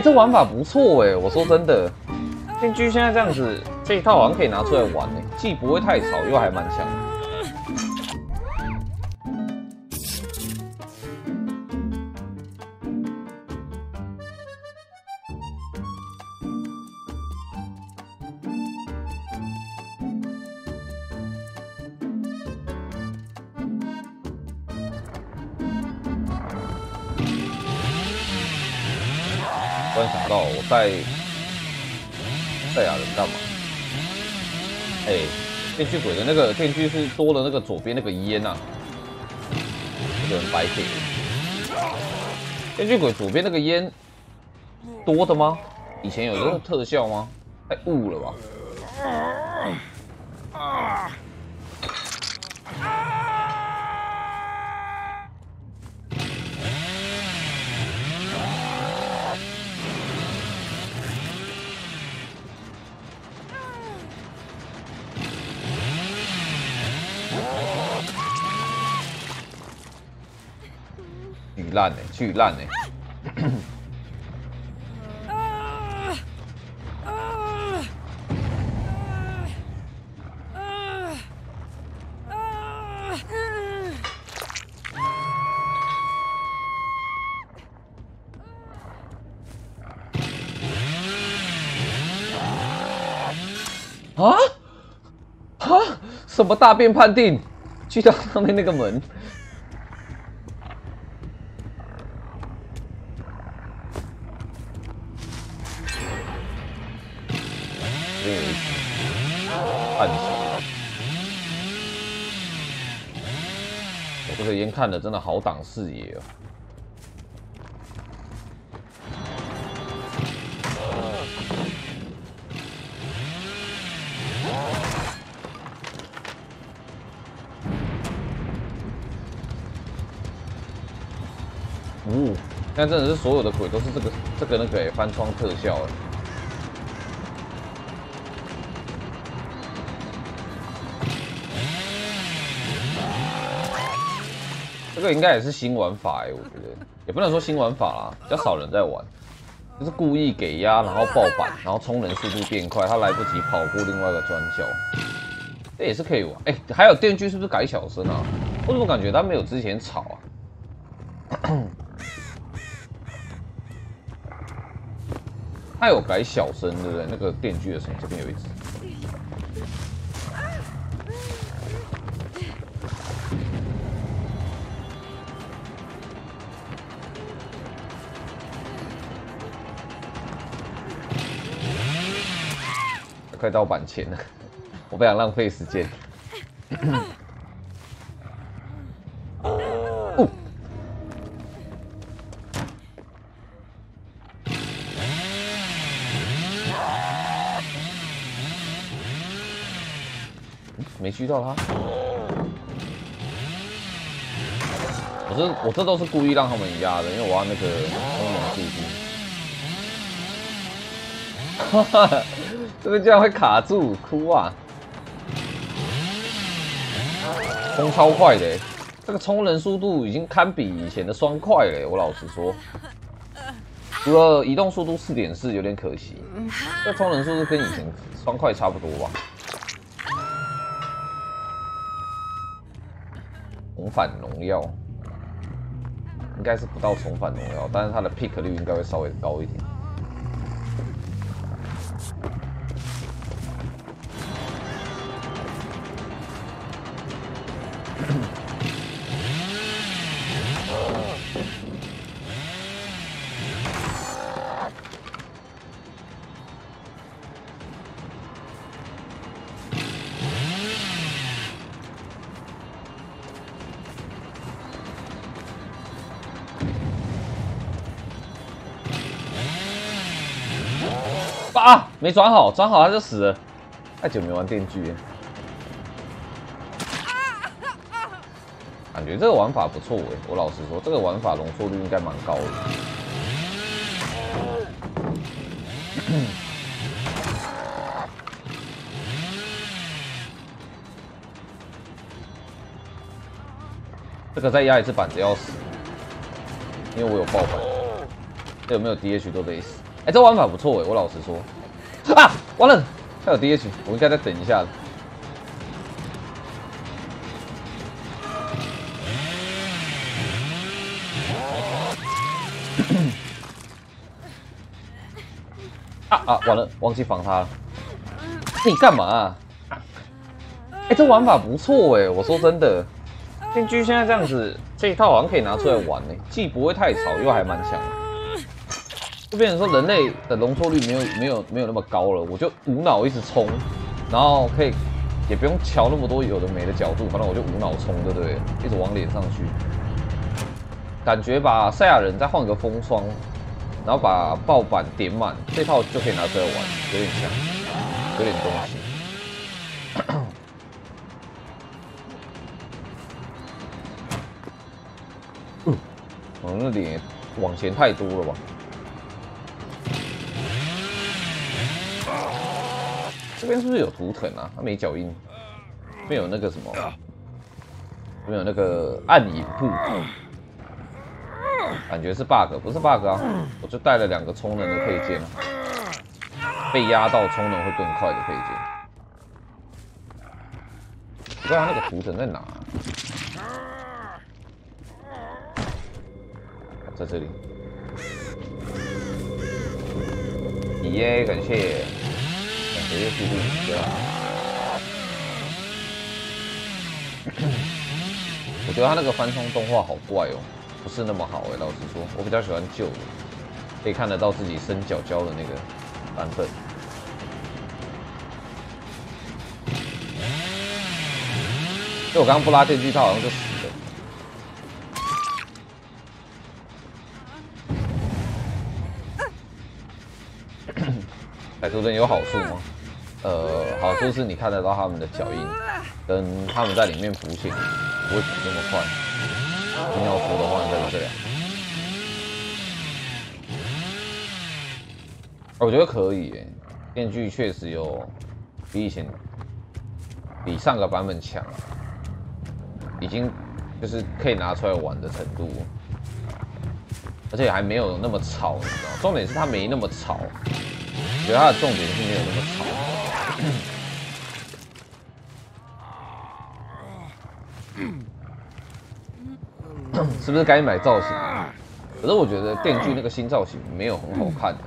这玩法不错哎，我说真的，电锯现在这样子，这一套好像可以拿出来玩哎，既不会太吵，又还蛮强。观察到，我在赛亚人干嘛？哎，电锯鬼的那个电锯是多了那个左边那个烟呐，这个人白给。电锯鬼左边那个烟多的吗？以前有这个特效吗？太雾了吧？巨烂哎，巨烂哎！啊啊！什么大便判定？去到上面那个门。看的真的好挡视野哦。呜，现在真的是所有的鬼都是这个这个那个翻窗特效哎。这个应该也是新玩法哎，我觉得也不能说新玩法啦，比较少人在玩，就是故意给压，然后爆板，然后充人速度变快，他来不及跑过另外一个专效，这也是可以玩。哎，还有电锯是不是改小声啊？我怎么感觉它没有之前吵啊？他有改小声对不对？那个电锯的声音这边有一只。快到板前了，我不想浪费时间。没狙到他，我这我这都是故意让他们压的，因为我要那个冲龙速度。哈哈。这个竟然会卡住，哭啊！冲超快的，这个冲人速度已经堪比以前的双快了。我老实说，除了移动速度四点四有点可惜，这冲人速度跟以前双快差不多吧。重返荣耀应该是不到重返荣耀，但是它的 pick 率应该会稍微高一点。啊！没转好，转好他就死了。太久没玩电锯。感觉这个玩法不错哎，我老实说，这个玩法容错率应该蛮高的。这个再压一次板子要死，因为我有爆板，有没有 DH 都得死。哎，这玩法不错哎，我老实说。啊，完了，还有 DH，我应该再等一下。啊啊，完了，忘记防他了。你干嘛？哎，这玩法不错哎，我说真的，电锯现在这样子，这一套好像可以拿出来玩呢，既不会太吵，又还蛮强。就变成说人类的容错率没有没有没有那么高了，我就无脑一直冲，然后可以也不用瞧那么多有的没的角度，反正我就无脑冲，对不对？一直往脸上去，感觉把赛亚人再换个风霜，然后把爆板点满，这套就可以拿出来玩，有点像，有点东西。嗯，我那脸往前太多了吧？边是不是有图腾啊？它没脚印，没有那个什么，没有那个暗影步，感觉是 bug，不是 bug 啊！我就带了两个充能的配件，被压到充能会更快的配件。不知道那个图腾在哪？在这里。耶，感谢。我觉得他那个翻窗动画好怪哦，不是那么好哎。老实说，我比较喜欢旧的，可以看得到自己伸脚脚的那个版本。就我刚刚不拉电锯，他好像就死了。摆出灯有好处吗？呃，好处是你看得到他们的脚印，跟他们在里面浮行，不会浮这么快。你要浮的话，应该是这样。我觉得可以，电锯确实有比以前、比上个版本强，已经就是可以拿出来玩的程度，而且还没有那么吵，你知道？重点是它没那么吵，我觉得它的重点是没有那么吵。是不是该买造型？可是我觉得电锯那个新造型没有很好看的，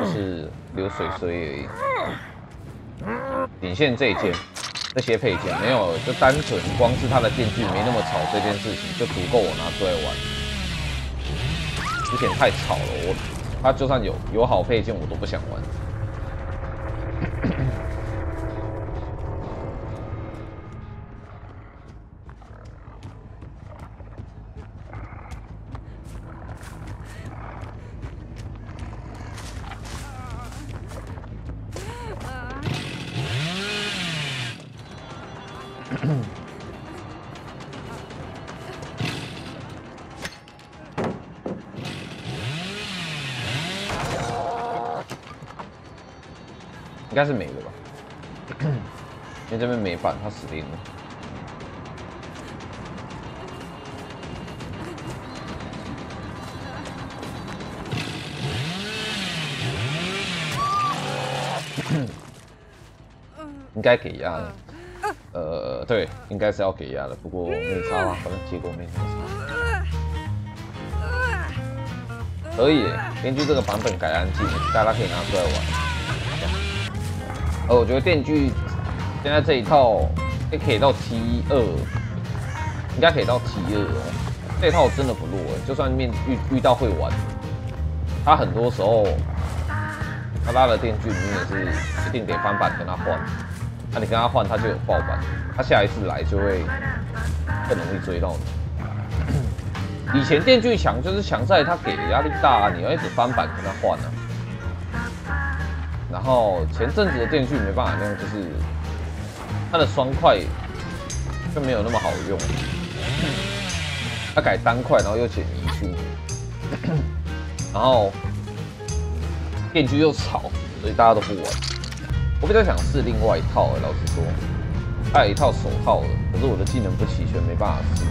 就是流水水而已。顶线这一件，这些配件没有，就单纯光是它的电锯没那么吵这件事情就足够我拿出来玩。之前太吵了，我它就算有有好配件我都不想玩。应该是没了吧，因为这边没板，他死定了。应该给压的，呃，对，应该是要给压的，不过没差嘛，反正结果没什么差。可以，根据这个版本改安静，大家可以拿出来玩。呃，我觉得电锯现在这一套也可以到 T 二，应该可以到 T 二哦。这套真的不弱哎，就算面遇遇到会玩，他很多时候他拉了电锯，你也是一定得翻版跟他换。那你跟他换，他就有爆版，他下一次来就会更容易追到你。以前电锯强就是强在他给的压力大，你要一直翻版跟他换呢。然后前阵子的电锯没办法用，就是它的双块就没有那么好用。它改单块，然后又减移速，然后电锯又吵，所以大家都不玩。我比较想试另外一套，老实说，还有一套手套的，可是我的技能不齐全，没办法试。